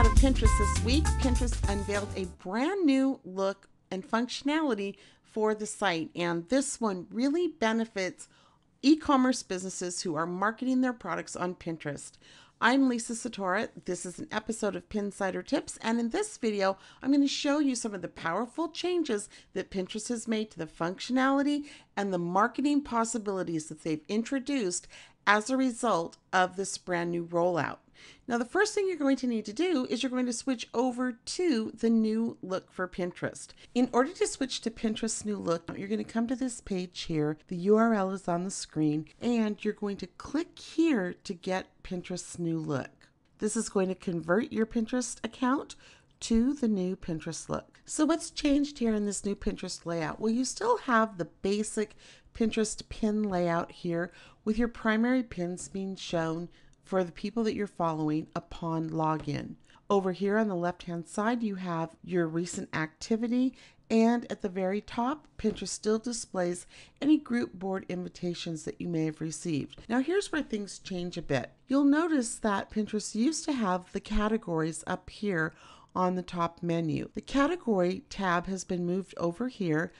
out of Pinterest this week. Pinterest unveiled a brand new look and functionality for the site, and this one really benefits e commerce businesses who are marketing their products on Pinterest. I'm Lisa Suttora. This is an episode of Pinsider Tips, and in this video, I'm going to show you some of the powerful changes that Pinterest has made to the functionality and the marketing possibilities that they've introduced as a result of this brand new rollout. Now, the first thing you're going to need to do is you're going to switch over to the new look for Pinterest. In order to switch to Pinterest's new look, you're going to come to this page here. The URL is on the screen, and you're going to click here to get Pinterest's new look. This is going to convert your Pinterest account to the new Pinterest look. So what's changed here in this new Pinterest layout? Well, you still have the basic Pinterest pin layout here with your primary pins being shown for the people that you're following upon login. Over here on the left hand side, you have your recent activity, and at the very top, Pinterest still displays any group board invitations that you may have received. Now, here's where things change a bit. You'll notice that Pinterest used to have the categories up here on the top menu. The category tab has been moved over here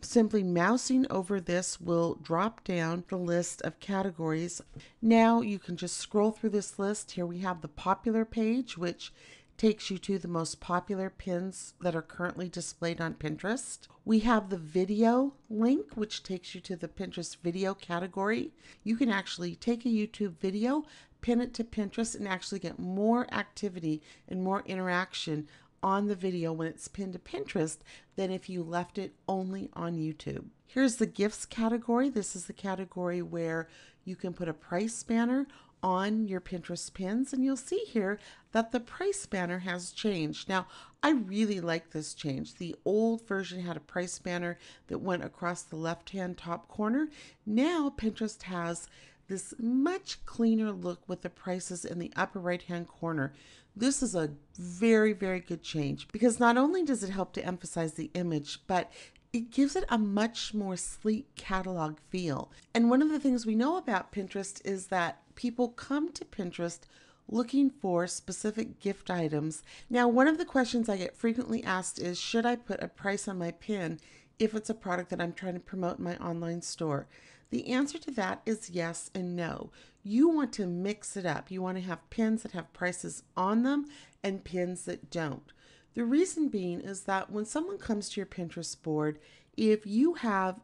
Simply mousing over this will drop down the list of categories. Now you can just scroll through this list. Here we have the popular page, which takes you to the most popular pins that are currently displayed on Pinterest. We have the video link, which takes you to the Pinterest video category. You can actually take a YouTube video, pin it to Pinterest, and actually get more activity and more interaction on the video when it's pinned to Pinterest than if you left it only on YouTube. Here's the gifts category. This is the category where you can put a price banner on your Pinterest pins and you'll see here that the price banner has changed. Now, I really like this change. The old version had a price banner that went across the left-hand top corner. Now Pinterest has this much cleaner look with the prices in the upper right hand corner. This is a very, very good change because not only does it help to emphasize the image, but it gives it a much more sleek catalog feel. And one of the things we know about Pinterest is that people come to Pinterest looking for specific gift items. Now, one of the questions I get frequently asked is Should I put a price on my pin if it's a product that I'm trying to promote in my online store? The answer to that is yes and no. You want to mix it up. You want to have pins that have prices on them and pins that don't. The reason being is that when someone comes to your Pinterest board, if you have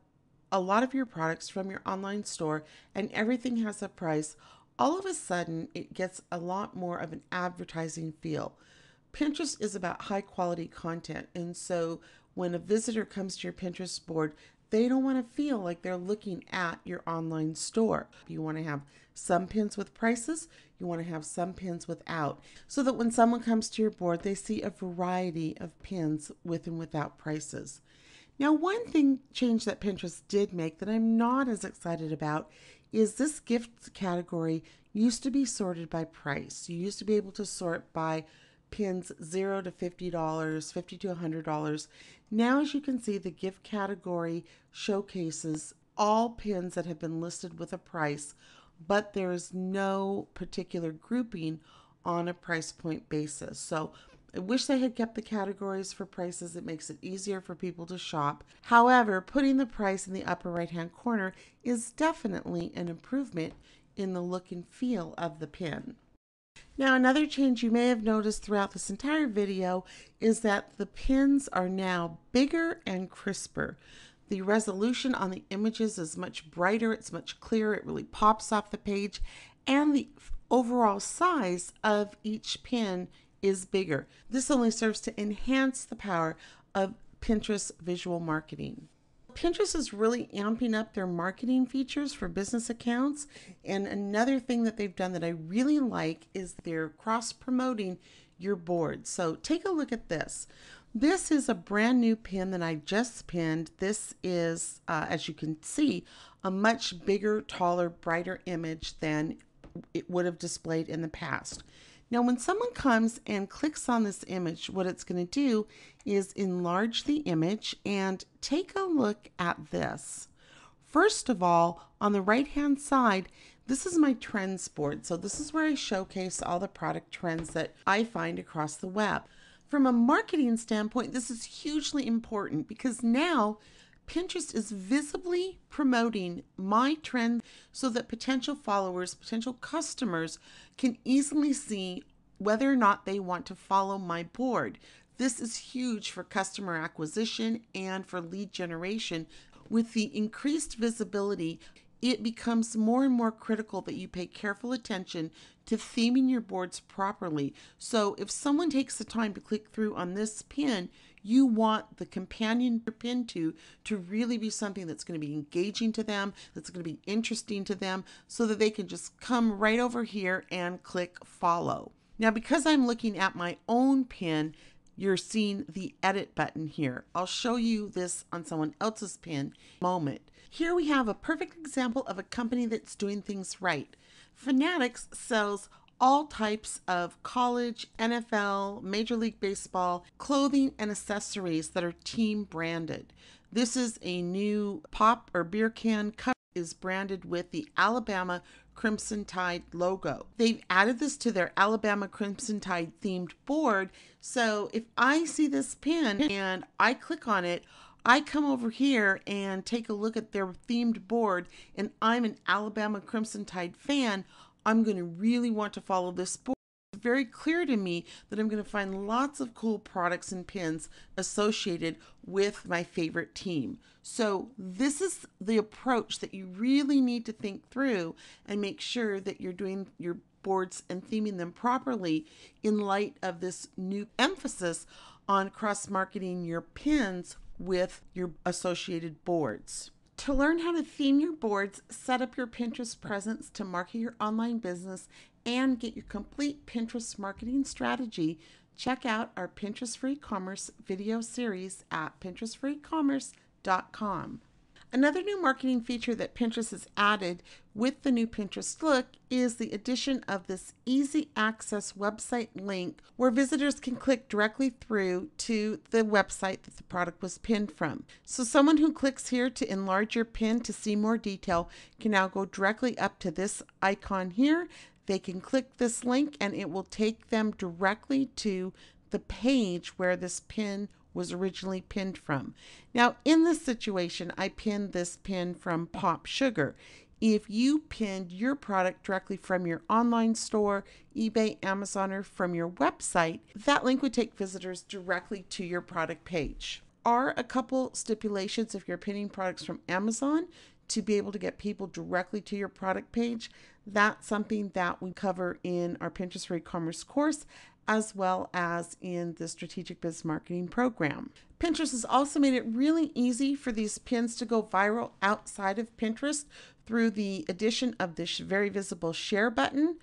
a lot of your products from your online store and everything has a price, all of a sudden it gets a lot more of an advertising feel. Pinterest is about high quality content. And so when a visitor comes to your Pinterest board, they don't want to feel like they're looking at your online store. You want to have some pins with prices, you want to have some pins without, so that when someone comes to your board, they see a variety of pins with and without prices. Now, one thing change that Pinterest did make that I'm not as excited about is this gift category used to be sorted by price. You used to be able to sort by pins 0 to $50, 50 to a $100. Now, as you can see, the gift category showcases all pins that have been listed with a price, but there is no particular grouping on a price point basis. So I wish they had kept the categories for prices. It makes it easier for people to shop. However, putting the price in the upper right hand corner is definitely an improvement in the look and feel of the pin. Now another change you may have noticed throughout this entire video is that the pins are now bigger and crisper. The resolution on the images is much brighter, it's much clearer, it really pops off the page, and the overall size of each pin is bigger. This only serves to enhance the power of Pinterest visual marketing. Pinterest is really amping up their marketing features for business accounts. And another thing that they've done that I really like is they're cross promoting your board. So take a look at this. This is a brand new pin that I just pinned. This is, uh, as you can see, a much bigger, taller, brighter image than it would have displayed in the past. Now, when someone comes and clicks on this image, what it's going to do is enlarge the image and take a look at this. First of all, on the right hand side, This is my trends board. So this is where I showcase all the product trends that I find across the web. From a marketing standpoint, this is hugely important because now Pinterest is visibly promoting my trend so that potential followers, potential customers can easily see whether or not they want to follow my board. This is huge for customer acquisition and for lead generation. With the increased visibility, it becomes more and more critical that you pay careful attention to theming your boards properly. So if someone takes the time to click through on this pin, you want the companion pin to to really be something that's going to be engaging to them, that's going to be interesting to them so that they can just come right over here and click follow. Now because I'm looking at my own pin, you're seeing the edit button here. I'll show you this on someone else's pin moment. Here we have a perfect example of a company that's doing things right. Fanatics sells all types of college, NFL, Major League Baseball clothing and accessories that are team branded. This is a new pop or beer can cover is branded with the Alabama Crimson Tide logo. They've added this to their Alabama Crimson Tide themed board. So if I see this pin and I click on it, I come over here and take a look at their themed board and I'm an Alabama Crimson Tide fan, I'm going to really want to follow this board. It's very clear to me that I'm going to find lots of cool products and pins associated with my favorite team. So, this is the approach that you really need to think through and make sure that you're doing your boards and theming them properly in light of this new emphasis on cross marketing your pins with your associated boards. To learn how to theme your boards, set up your Pinterest presence to market your online business, and get your complete Pinterest marketing strategy, check out our Pinterest for e-commerce video series at pinterestforecommerce.com. Another new marketing feature that Pinterest has added with the new Pinterest look is the addition of this easy access website link where visitors can click directly through to the website that the product was pinned from. So someone who clicks here to enlarge your pin to see more detail can now go directly up to this icon here. They can click this link and it will take them directly to the page where this pin was originally pinned from. Now, in this situation, I pinned this pin from Pop Sugar. If you pinned your product directly from your online store, eBay, Amazon, or from your website, that link would take visitors directly to your product page. Are a couple stipulations if you're pinning products from Amazon to be able to get people directly to your product page. That's something that we cover in our Pinterest for e-commerce course as well as in the strategic biz marketing program. Pinterest has also made it really easy for these pins to go viral outside of Pinterest through the addition of this very visible share button.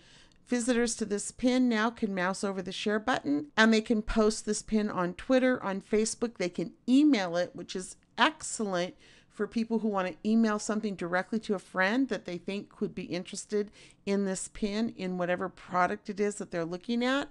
Visitors to this pin now can mouse over the share button and they can post this pin on Twitter, on Facebook. They can email it, which is excellent for people who want to email something directly to a friend that they think could be interested in this pin in whatever product it is that they're looking at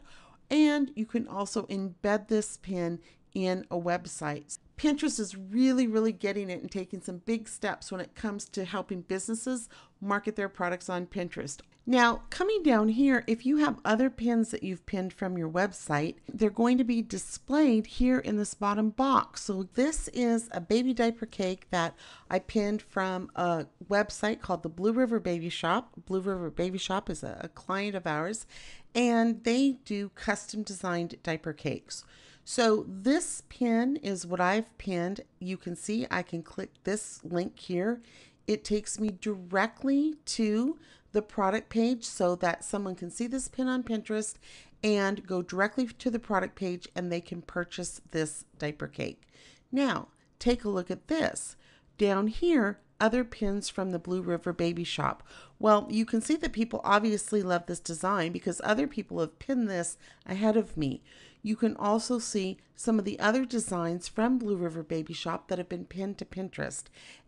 and you can also embed this pin in a website. Pinterest is really, really getting it and taking some big steps when it comes to helping businesses market their products on Pinterest. Now, coming down here, if you have other pins that you've pinned from your website, they're going to be displayed here in this bottom box. So this is a baby diaper cake that I pinned from a website called the Blue River Baby Shop. Blue River Baby Shop is a, a client of ours, and they do custom designed diaper cakes. So this pin is what I've pinned. You can see I can click this link here. It takes me directly to the product page so that someone can see this pin on Pinterest and go directly to the product page and they can purchase this diaper cake. Now, take a look at this. Down here, other pins from the Blue River Baby Shop. Well, you can see that people obviously love this design because other people have pinned this ahead of me. You can also see some of the other designs from Blue River Baby Shop that have been pinned to Pinterest.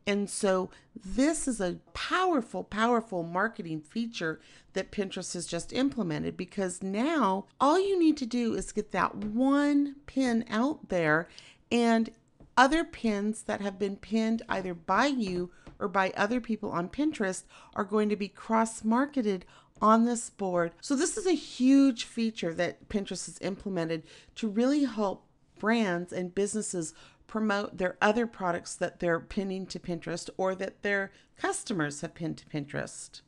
And so this is a powerful, powerful marketing feature that Pinterest has just implemented because now all you need to do is get that one pin out there and other pins that have been pinned either by you or by other people on Pinterest are going to be cross marketed on this board. So, this is a huge feature that Pinterest has implemented to really help brands and businesses promote their other products that they're pinning to Pinterest or that their customers have pinned to Pinterest.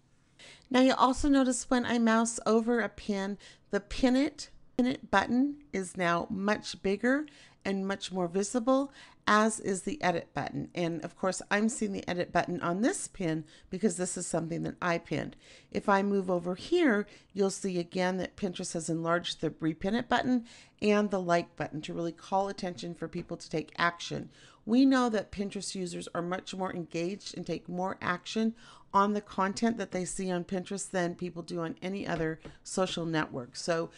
Now, you'll also notice when I mouse over a pin, the pin it, pin it button is now much bigger and much more visible, as is the edit button. And of course, I'm seeing the edit button on this pin because this is something that I pinned. If I move over here, you'll see again that Pinterest has enlarged the repin it button and the like button to really call attention for people to take action. We know that Pinterest users are much more engaged and take more action on the content that they see on Pinterest than people do on any other social network. So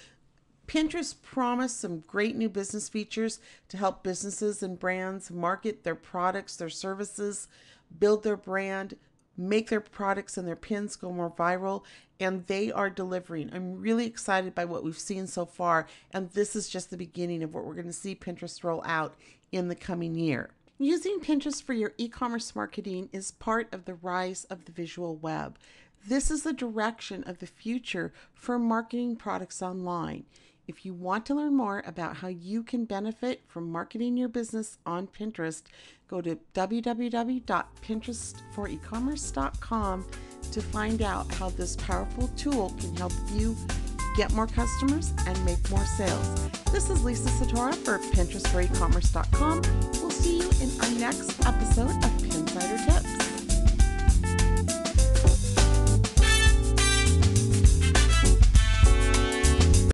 Pinterest promised some great new business features to help businesses and brands market their products, their services, build their brand, make their products and their pins go more viral, and they are delivering. I'm really excited by what we've seen so far, and this is just the beginning of what we're going to see Pinterest roll out in the coming year. Using Pinterest for your e commerce marketing is part of the rise of the visual web. This is the direction of the future for marketing products online. If you want to learn more about how you can benefit from marketing your business on Pinterest, go to www.pinterestforecommerce.com to find out how this powerful tool can help you get more customers and make more sales. This is Lisa Suttora for pinterestforecommerce.com. We'll see you in our next episode of Pinsider Tips.